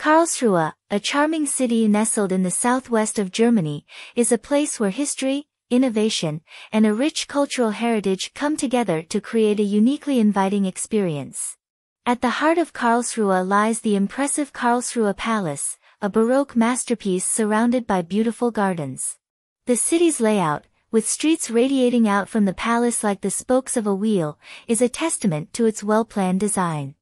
Karlsruhe, a charming city nestled in the southwest of Germany, is a place where history, innovation, and a rich cultural heritage come together to create a uniquely inviting experience. At the heart of Karlsruhe lies the impressive Karlsruhe Palace, a Baroque masterpiece surrounded by beautiful gardens. The city's layout, with streets radiating out from the palace like the spokes of a wheel, is a testament to its well-planned design.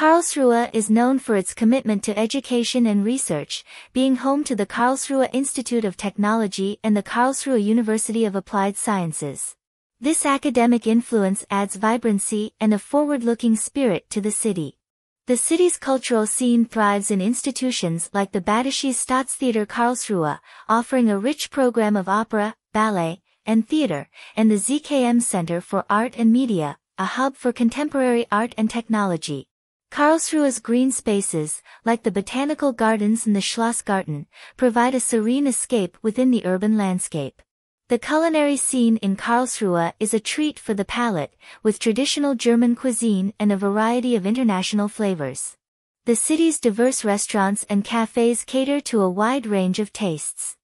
Karlsruhe is known for its commitment to education and research, being home to the Karlsruhe Institute of Technology and the Karlsruhe University of Applied Sciences. This academic influence adds vibrancy and a forward-looking spirit to the city. The city's cultural scene thrives in institutions like the Badisches Staatstheater Karlsruhe, offering a rich program of opera, ballet, and theater, and the ZKM Center for Art and Media, a hub for contemporary art and technology. Karlsruhe's green spaces, like the botanical gardens and the Schlossgarten, provide a serene escape within the urban landscape. The culinary scene in Karlsruhe is a treat for the palate, with traditional German cuisine and a variety of international flavors. The city's diverse restaurants and cafes cater to a wide range of tastes.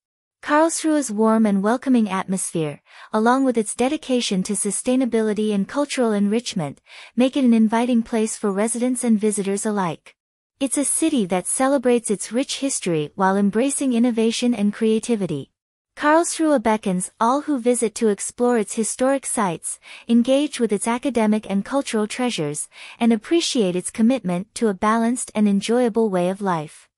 Karlsruhe's warm and welcoming atmosphere, along with its dedication to sustainability and cultural enrichment, make it an inviting place for residents and visitors alike. It's a city that celebrates its rich history while embracing innovation and creativity. Karlsruhe beckons all who visit to explore its historic sites, engage with its academic and cultural treasures, and appreciate its commitment to a balanced and enjoyable way of life.